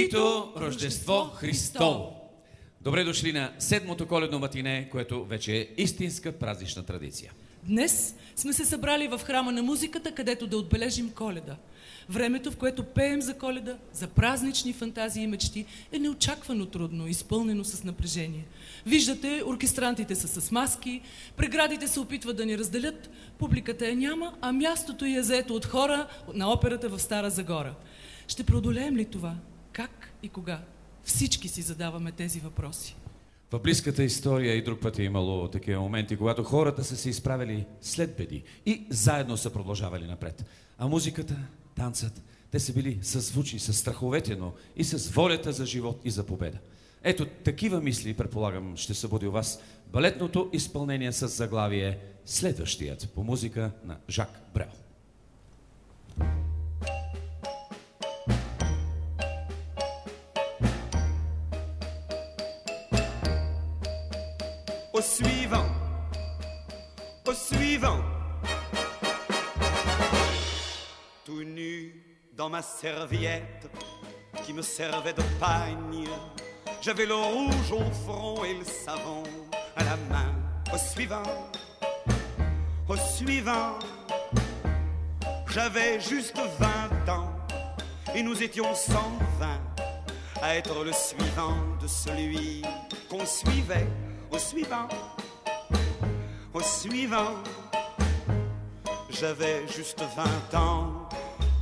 Честито Рождество Христово! Добре дошли на седмото коледно матине, което вече е истинска празнична традиция. Днес сме се събрали в храма на музиката, където да отбележим коледа. Времето, в което пеем за коледа, за празнични фантазии и мечти, е неочаквано трудно, изпълнено с напрежение. Виждате, оркестрантите са с маски, преградите се опитват да ни разделят, публиката я няма, а мястото й е заето от хора на операта в Стара Загора. Ще преодолеем ли това? Как и кога? Всички си задаваме тези въпроси. В близката история и друг път е имало такива моменти, когато хората са се изправили след беди и заедно са продължавали напред. А музиката, танцът, те са били съзвучни с страховете, но и с волята за живот и за победа. Ето такива мисли, предполагам, ще събуди у вас балетното изпълнение с заглавие Следващият по музика на Жак Брел. Au suivant. Tout nu dans ma serviette qui me servait de pagne. J'avais le rouge au front et le savon à la main. Au suivant, au suivant. J'avais juste 20 ans et nous étions 120 à être le suivant de celui qu'on suivait. Au suivant, au suivant. J'avais juste 20 ans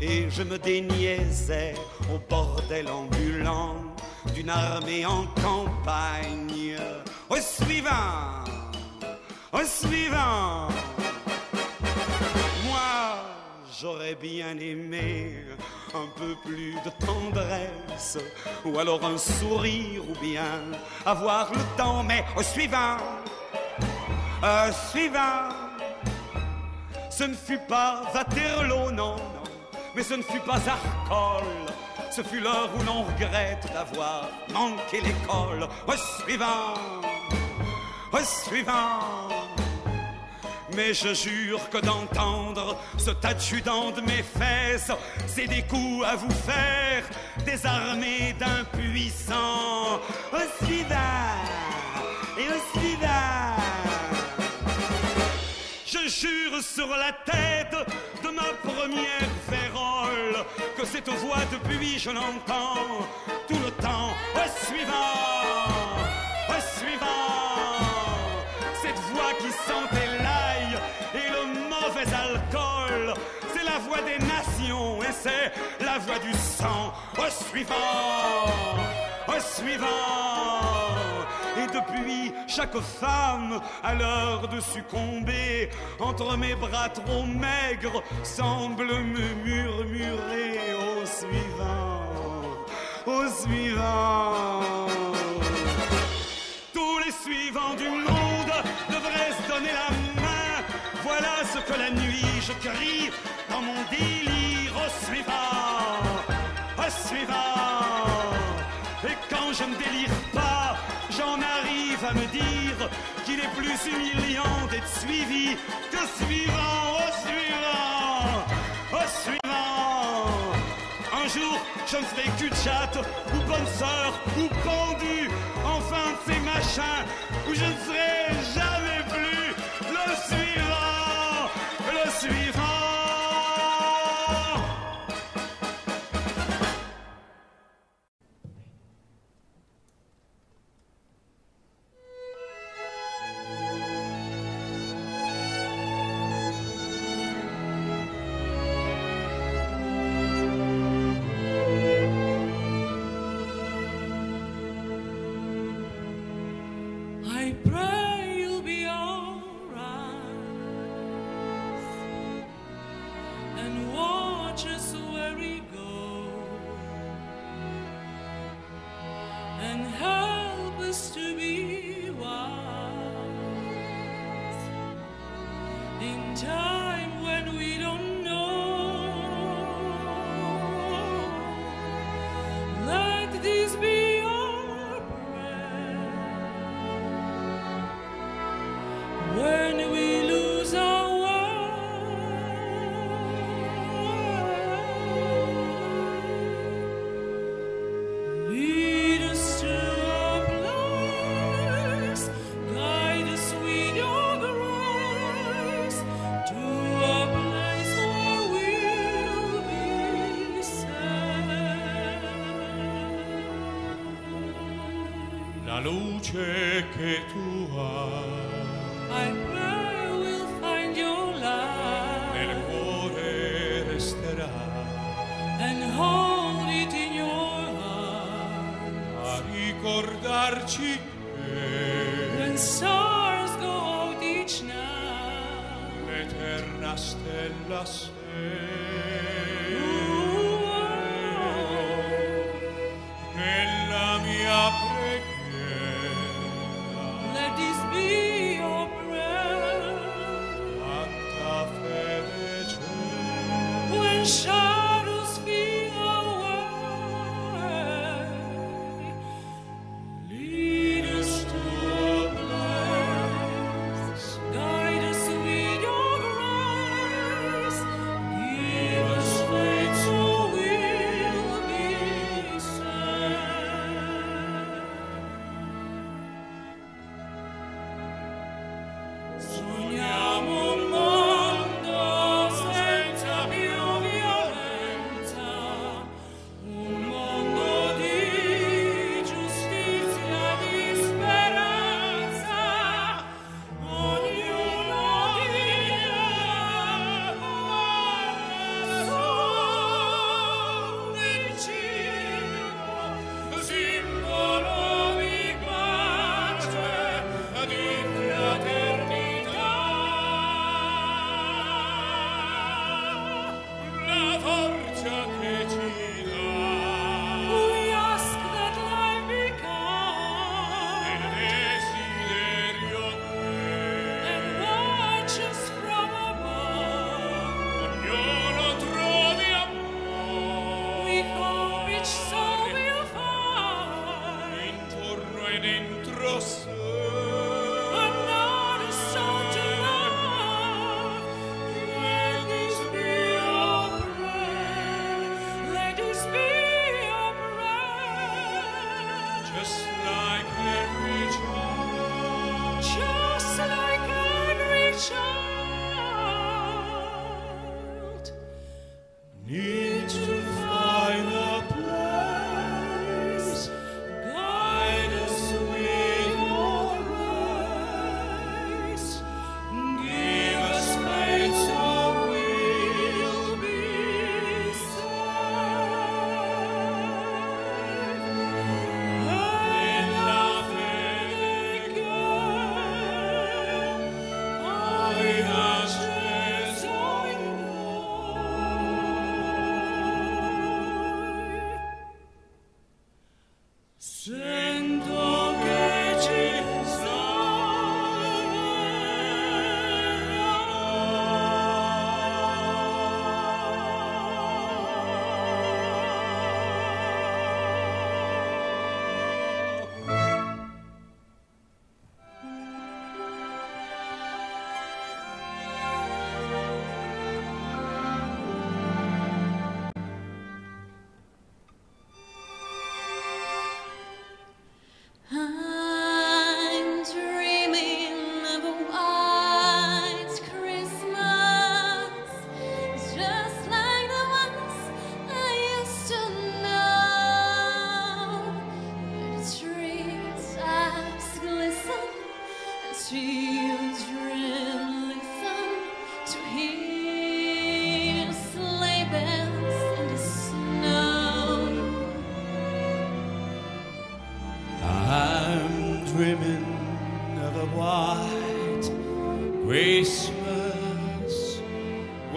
et je me déniaisais au bordel ambulant d'une armée en campagne. Au suivant, au suivant. Moi, j'aurais bien aimé un peu plus de tendresse, ou alors un sourire, ou bien avoir le temps, mais au suivant, au suivant. Ce ne fut pas Waterloo, non, non, mais ce ne fut pas Arcole. Ce fut l'heure où l'on regrette d'avoir manqué l'école. Au suivant, au suivant. Mais je jure que d'entendre ce adjudant de mes fesses, c'est des coups à vous faire, des armées d'impuissants. Au suivant, et au suivant. Jure sur la tête de ma première vérole que cette voix depuis je l'entends tout le temps. Au suivant, au suivant, cette voix qui sentait l'ail et le mauvais alcool, c'est la voix des nations et c'est la voix du sang. Au suivant, au suivant. Depuis, chaque femme, à l'heure de succomber, entre mes bras trop maigres, semble me murmurer au suivant, au suivant. Tous les suivants du monde devraient se donner la main. Voilà ce que la nuit je crie dans mon délire au suivant, au suivant. Et quand je ne délire à me dire qu'il est plus humiliant d'être suivi que suivant, au suivant, au suivant. Un jour, je ne serai cul de chatte, ou bonne sœur, ou pendu, enfin de ces machins, où je ne serai jamais plus le suivant, luce che tu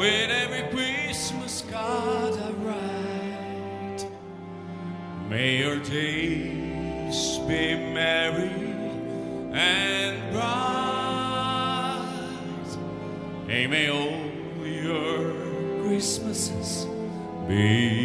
with every Christmas card I write. May your days be merry and bright. And may all your Christmases be.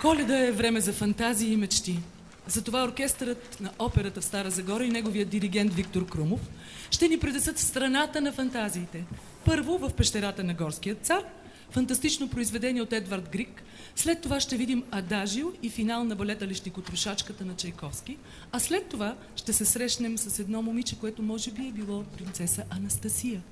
Коледа е време за фантазии и мечти. Затова оркестърът на операта в Стара Загора и неговия диригент Виктор Крумов ще ни предесат в страната на фантазиите. Първо в пещерата на Горския цар, фантастично произведение от Едвард Грик, след това ще видим Адажио и финал на балета рушачката на Чайковски, а след това ще се срещнем с едно момиче, което може би е било принцеса Анастасия.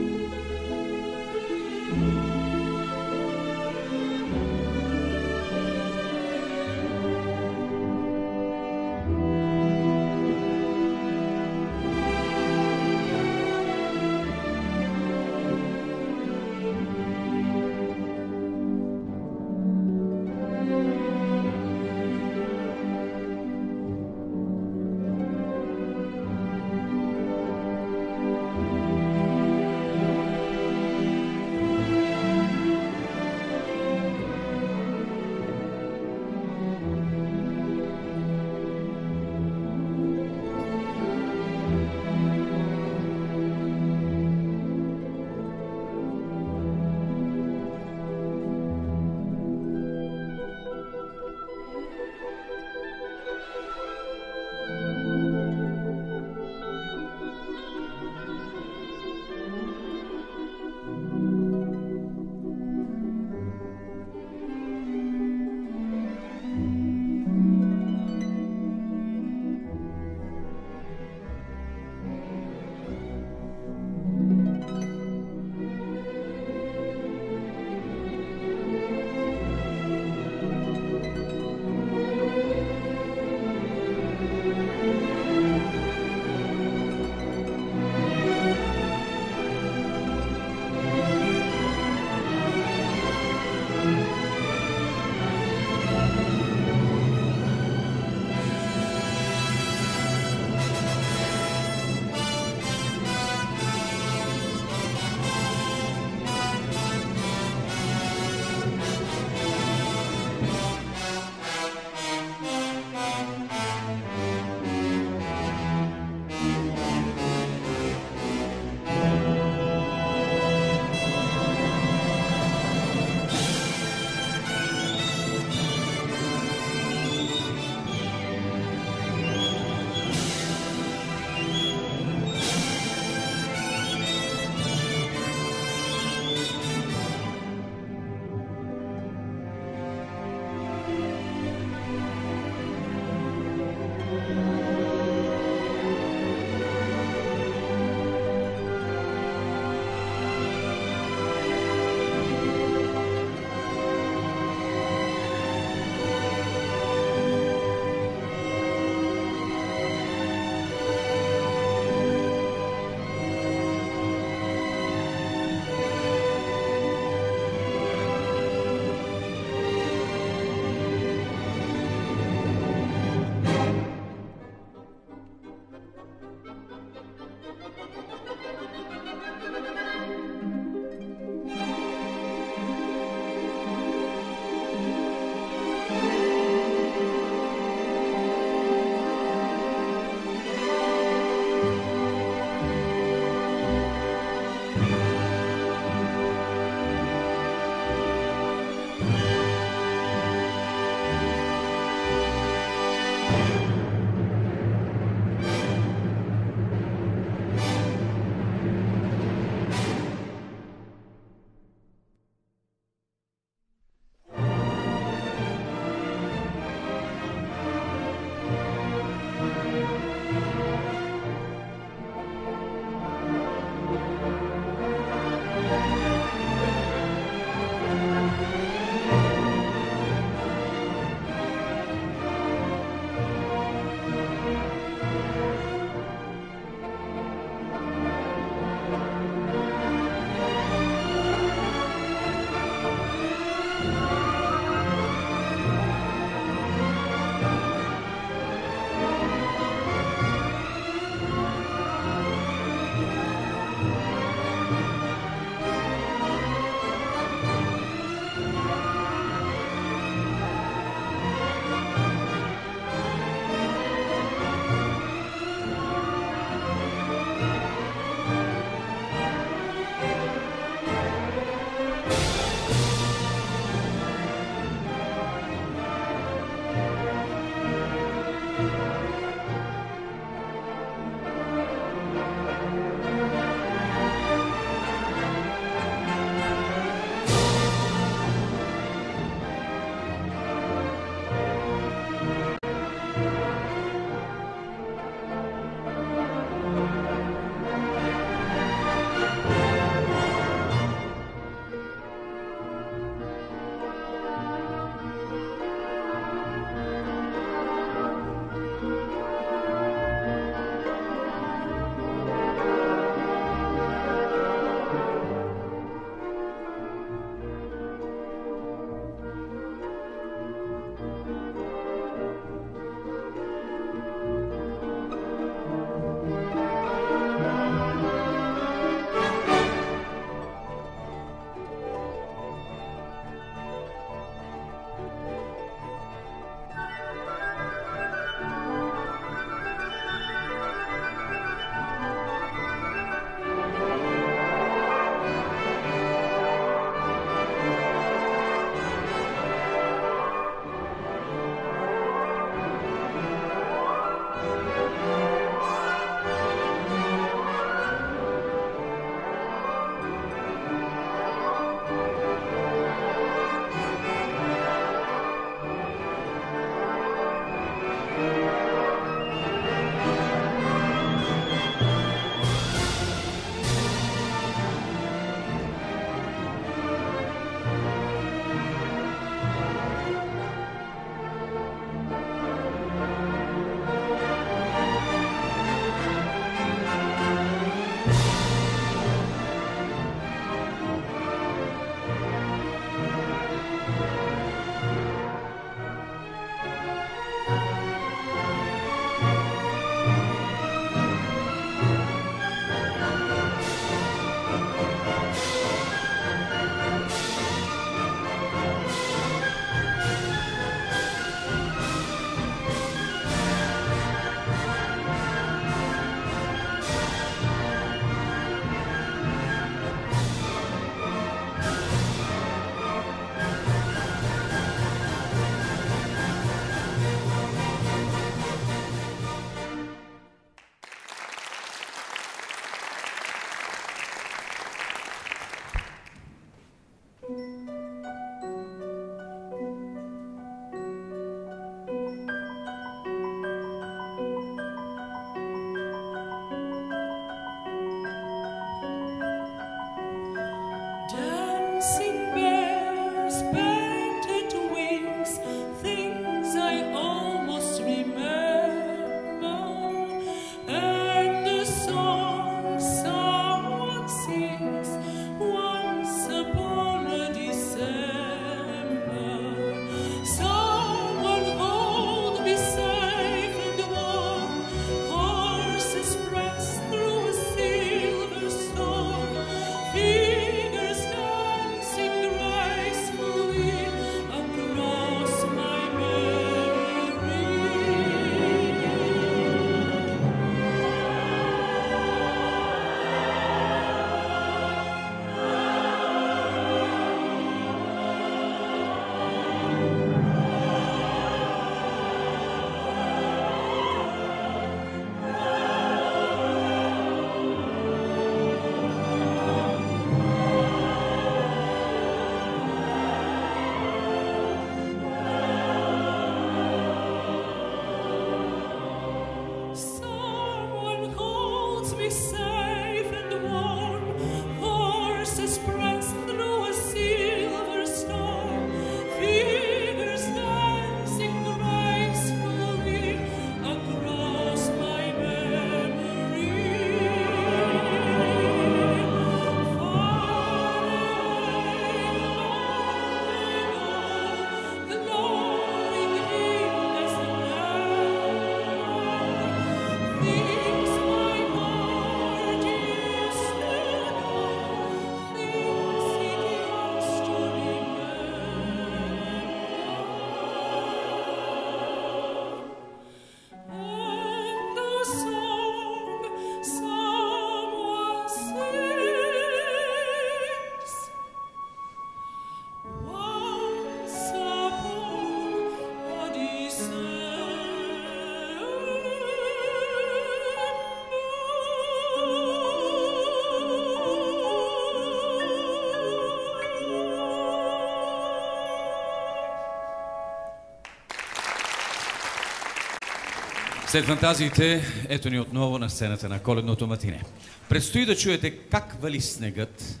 След фантазиите, ето ни отново на сцената на коледното матине. Предстои да чуете как вали снегът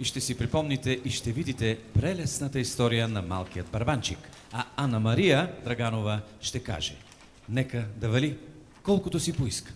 и ще си припомните и ще видите прелесната история на малкият барбанчик. А Анна Мария Драганова ще каже Нека да вали колкото си поиска.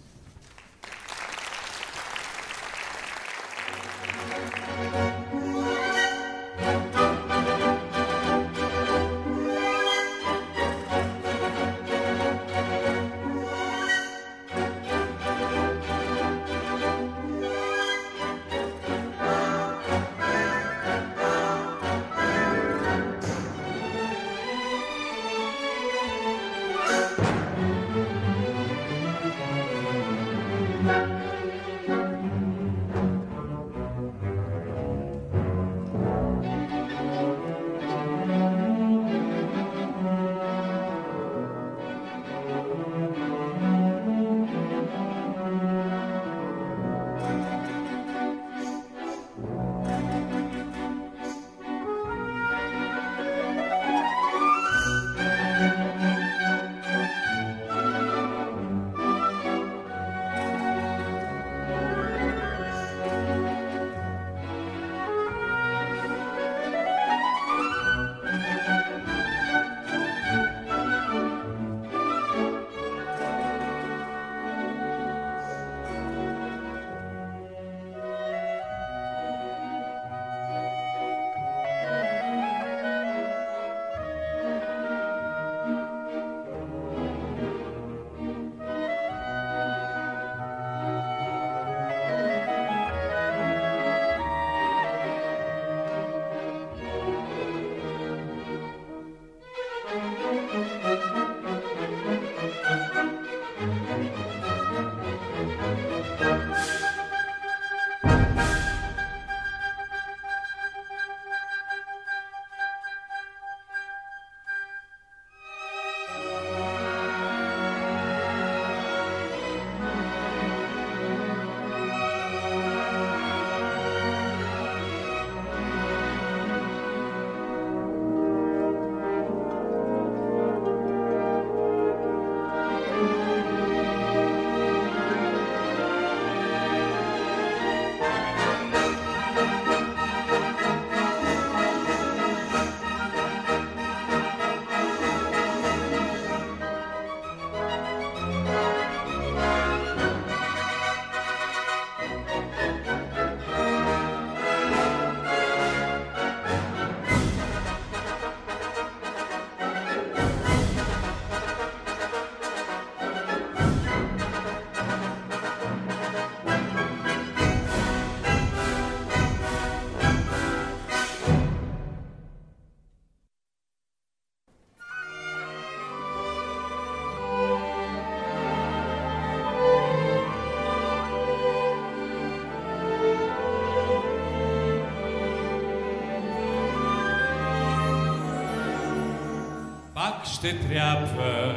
Ще трябва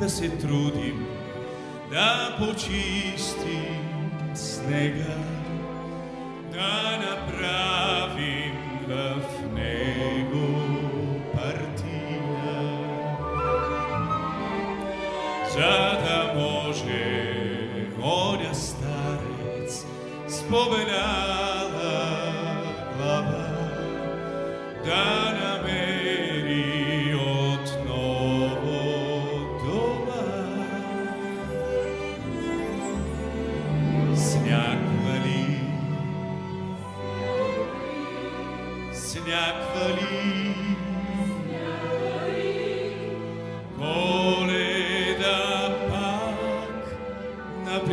да се трудим, да почистим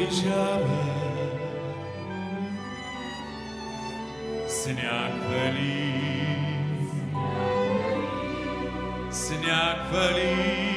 наближава. Сняг вали, сняг вали.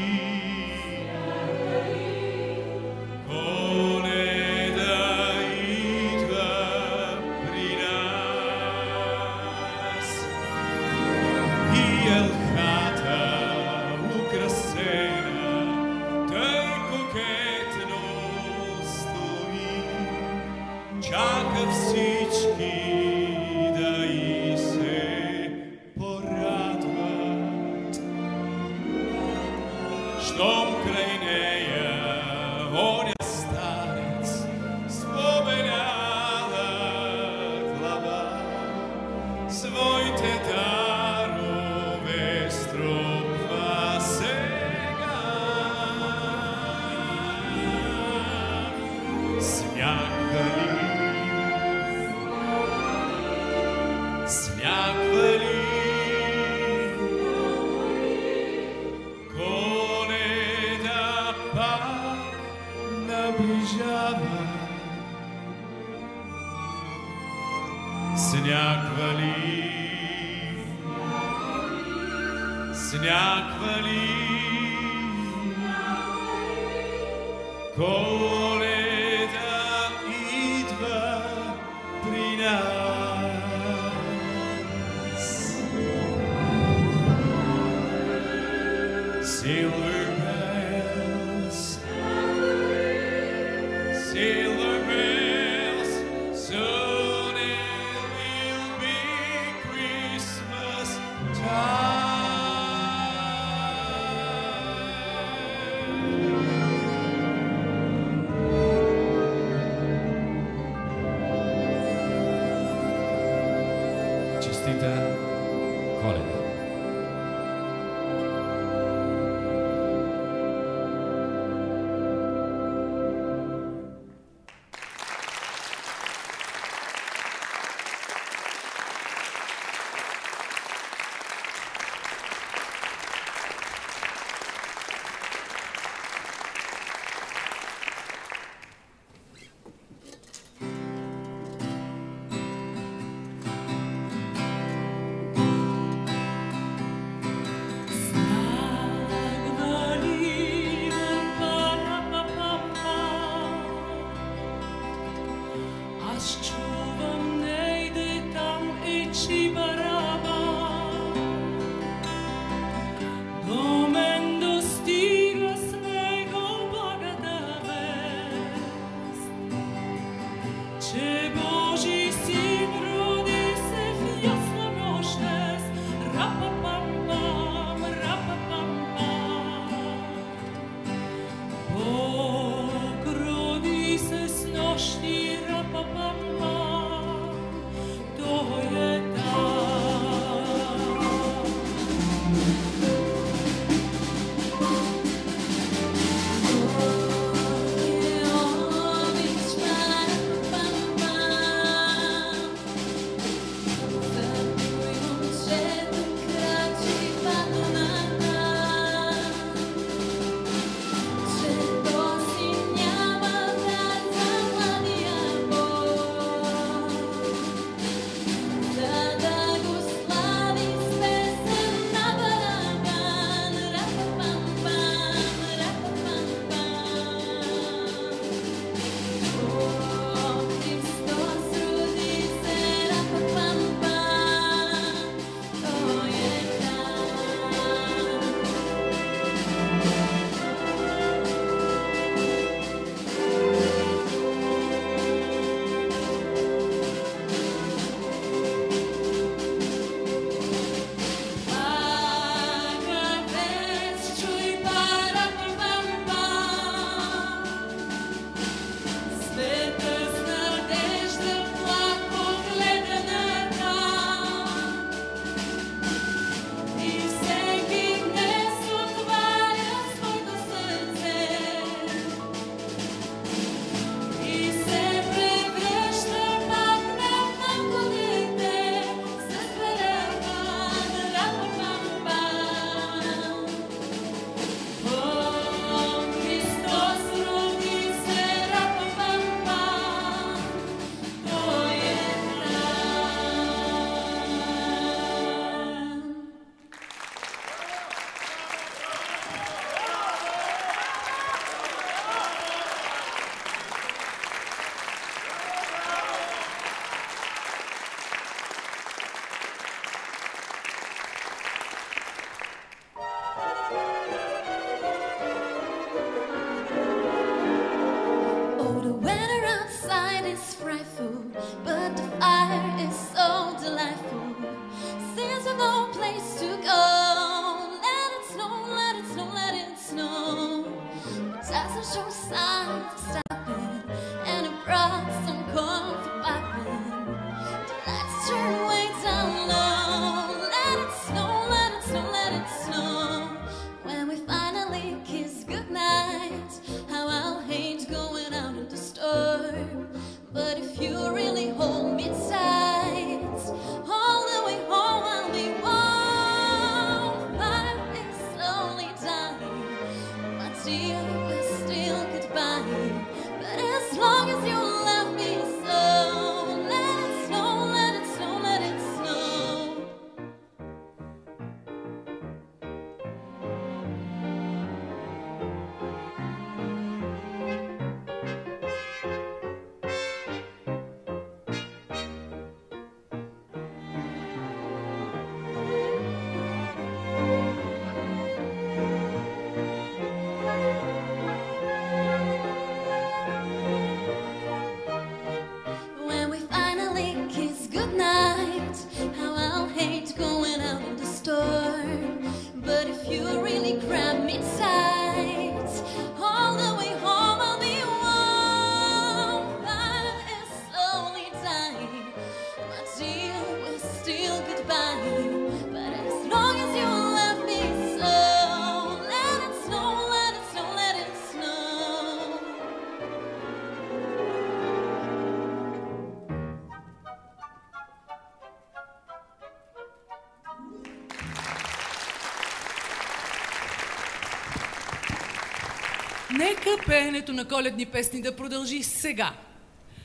Нека пеенето на коледни песни да продължи сега.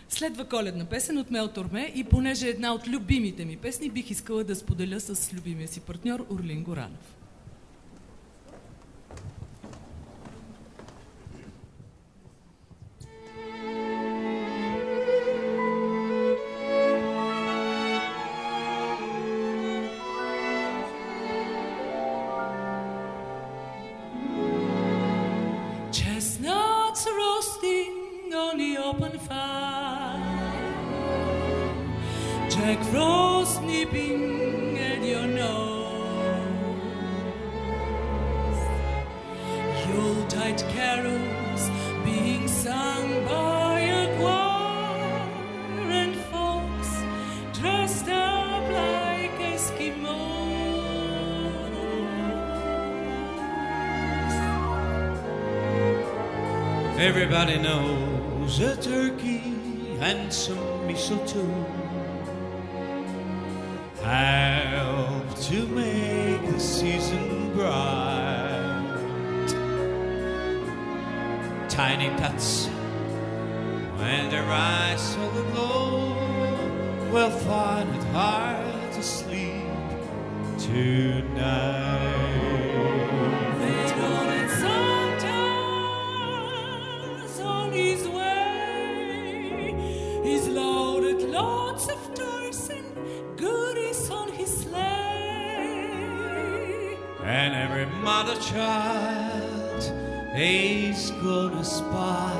Следва коледна песен от Мел Торме и понеже е една от любимите ми песни, бих искала да споделя с любимия си партньор Орлин Горанов. Every mother child is gonna spy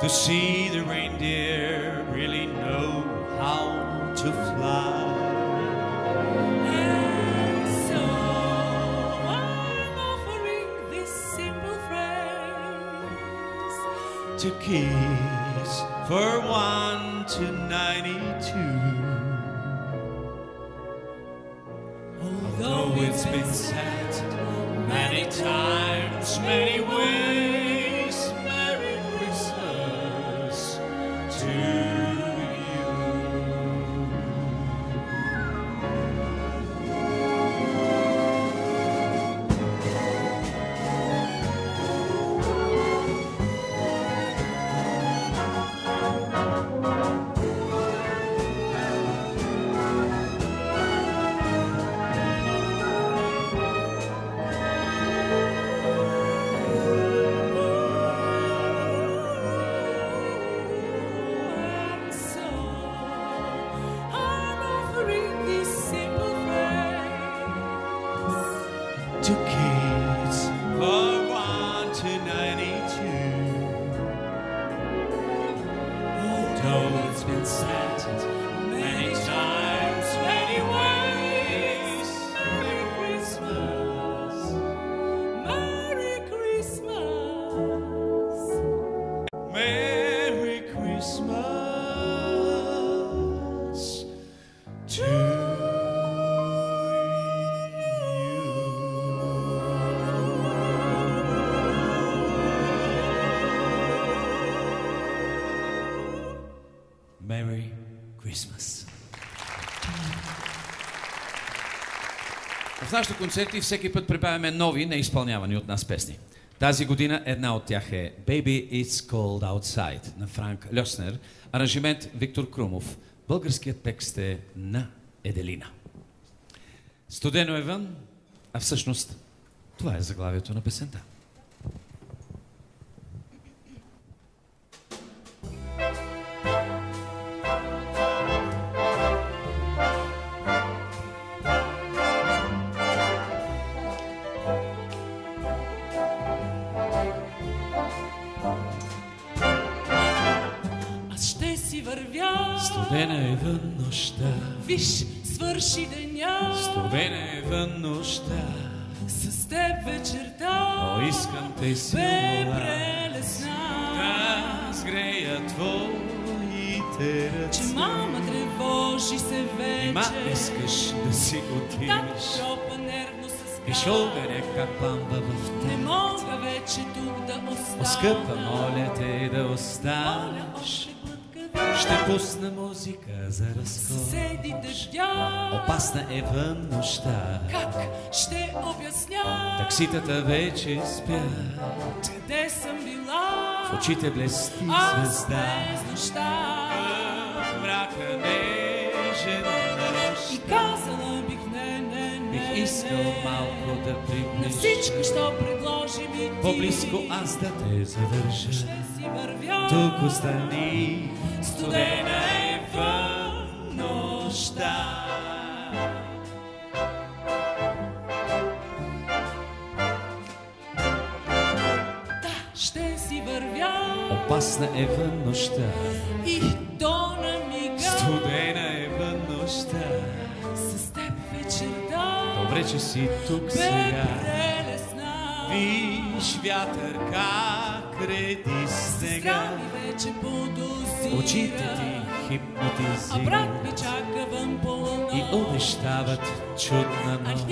to see the reindeer really know how to fly. And so I'm offering this simple phrase. To kids for one to ninety-two. It's been said Christmas. В нашите концерти всеки път прибавяме нови, неизпълнявани от нас песни. Тази година една от тях е Baby It's Cold Outside на Франк Льоснер, аранжимент Виктор Крумов. Българският текст е на Еделина. Студено е вън, а всъщност това е заглавието на песента. С теб вечерта. О, искам те Бе прелесна. да сгрея твоите Че ръце. мама тревожи се Нима вече. искаш да си отидеш тропа нервно се и скара. огъня как бамба в Не теб. мога вече тук да остана. О, скъпа, моля те да Моля останеш. още глътка Ще пусна музика за разход. Съседите ждят. Опасна е вън нощта. Как ще обясня? Такситата вече спят. Къде съм била? В очите блести Аз звезда. без нощта. Мрака нежен нощ. И казала бих не, не, не, Бих искал малко да На приближа. всичко, що предложи ми ти. По-близко аз да те завържа. Ще си вървя. Тук остани, Студена е вън нощта. Да, ще си вървя опасна е вън нощта. и до намига Студена е вън нощта. с теб вечерта. Добре, че си тук сега. Виж вятър как реди снега. Здрави вече подозира. Очите ти А хипнотизират брат ми чака вън по луна. и обещават чудна А нощ.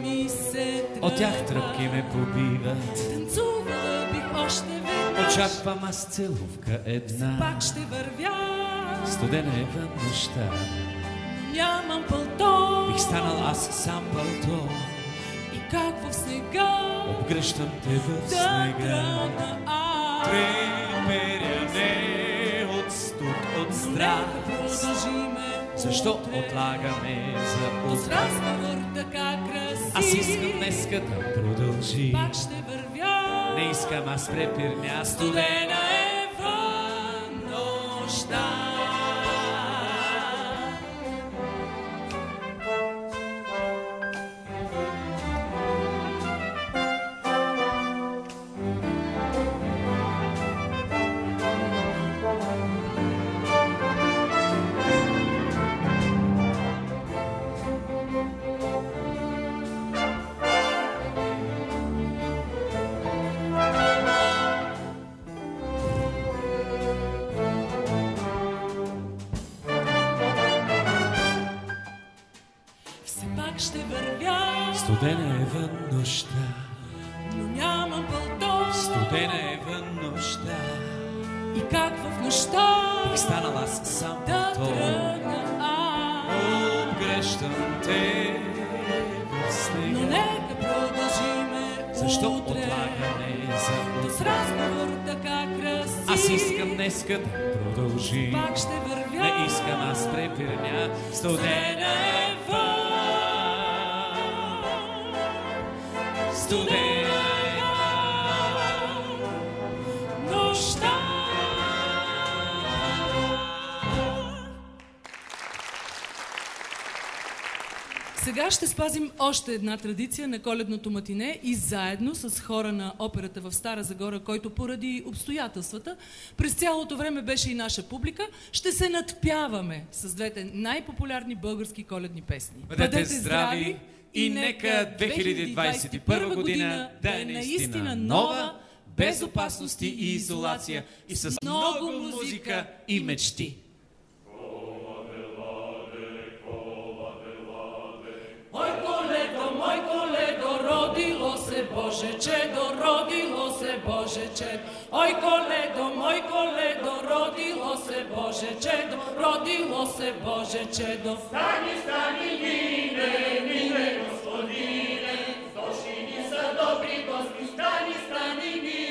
ми се От тях тръпки ме побиват. Танцувала бих още веднъж. Очаквам аз целувка една. Пак ще вървя. Студена е вън нощта. Нямам пълто. Бих станал аз сам пълто. Как в снега. Обгръщам те в Да снега. аз. Треперя не от студ, от страх. Защо отлагаме за утре? така красив. Аз искам днеска да продължи. Пак ще вървя. Не искам аз препирня. Студена е вън нощта. Студена е вън нощта. но нямам пълто. Студена е вън нощта. И как в нощта Бих станал аз сам да тръгна аз. Обгръщам те в Но снега. нека продължиме Защо утре. отлагаме за утре? разговор така красив. Аз искам днеска да продължи. Пак ще вървя. Не искам аз препирня. Студена е Сега ще спазим още една традиция на коледното матине и заедно с хора на операта в Стара Загора, който поради обстоятелствата през цялото време беше и наша публика, ще се надпяваме с двете най-популярни български коледни песни. Бъдете здрави и нека 2021 година да е наистина нова, без опасности и изолация и с много музика и мечти. Ой, коледо, мой коледо, Боже чедо, родило се Боже чедо. Ой, коледо, мой коледо, родило се Боже чедо, родило се Боже чедо. Стани, стани, мине, мине, господине, дошли са добри гости, стани, стани.